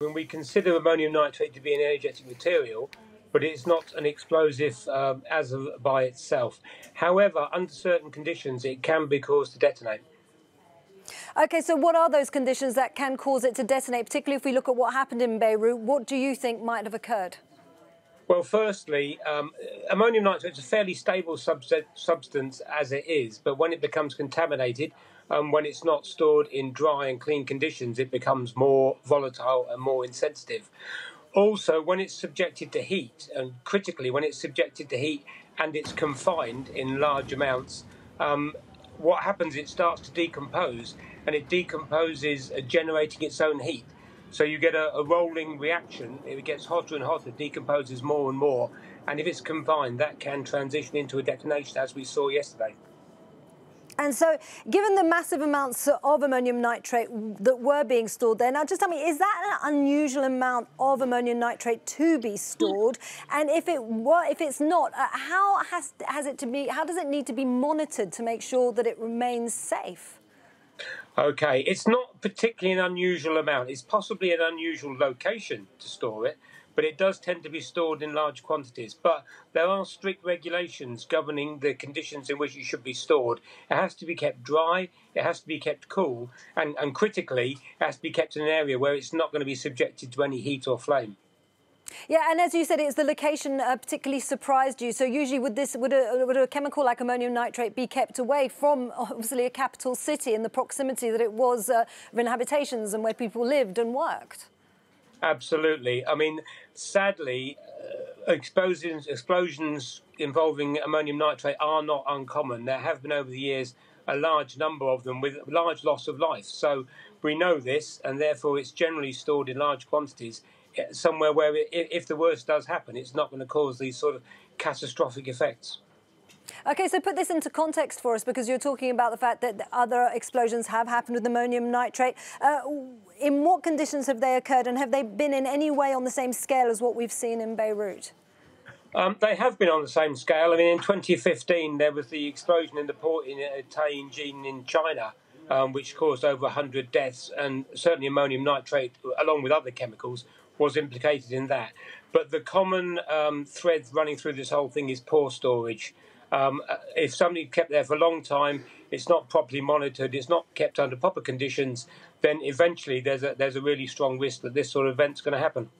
When we consider ammonium nitrate to be an energetic material, but it's not an explosive um, as of, by itself. However, under certain conditions, it can be caused to detonate. Okay, so what are those conditions that can cause it to detonate, particularly if we look at what happened in Beirut? What do you think might have occurred? Well, firstly, um, ammonium nitrate is a fairly stable substance as it is, but when it becomes contaminated, um, when it's not stored in dry and clean conditions, it becomes more volatile and more insensitive. Also, when it's subjected to heat, and critically, when it's subjected to heat and it's confined in large amounts, um, what happens? It starts to decompose, and it decomposes, uh, generating its own heat. So you get a, a, rolling reaction. It gets hotter and hotter, decomposes more and more. And if it's confined, that can transition into a detonation, as we saw yesterday. And so, given the massive amounts of ammonium nitrate that were being stored there, now just tell me, is that an unusual amount of ammonium nitrate to be stored? And if it were, if it's not, uh, how has has it to be? How does it need to be monitored to make sure that it remains safe? Okay, it's not particularly an unusual amount. It's possibly an unusual location to store it, but it does tend to be stored in large quantities. But there are strict regulations governing the conditions in which it should be stored. It has to be kept dry, it has to be kept cool, and, and critically, it has to be kept in an area where it's not going to be subjected to any heat or flame. Yeah, and as you said, it's the location uh, particularly surprised you. So usually would this would a, would a chemical like ammonium nitrate be kept away from obviously a capital city in the proximity that it was uh, of inhabitations and where people lived and worked? Absolutely. I mean, sadly, uh, explosions, explosions involving ammonium nitrate are not uncommon. There have been over the years a large number of them with large loss of life. So we know this, and therefore it's generally stored in large quantities somewhere where, it, if the worst does happen, it's not going to cause these sort of catastrophic effects. Okay, so put this into context for us because you're talking about the fact that other explosions have happened with ammonium nitrate. Uh, in what conditions have they occurred and have they been in any way on the same scale as what we've seen in Beirut? Um, they have been on the same scale. I mean, in 2015, there was the explosion in the port in uh, Tianjin in China, um, which caused over 100 deaths, and certainly ammonium nitrate, along with other chemicals, was implicated in that. But the common um, thread running through this whole thing is poor storage. Um, uh, if somebody kept there for a long time, it's not properly monitored, it's not kept under proper conditions, then eventually there's a, there's a really strong risk that this sort of event's going to happen.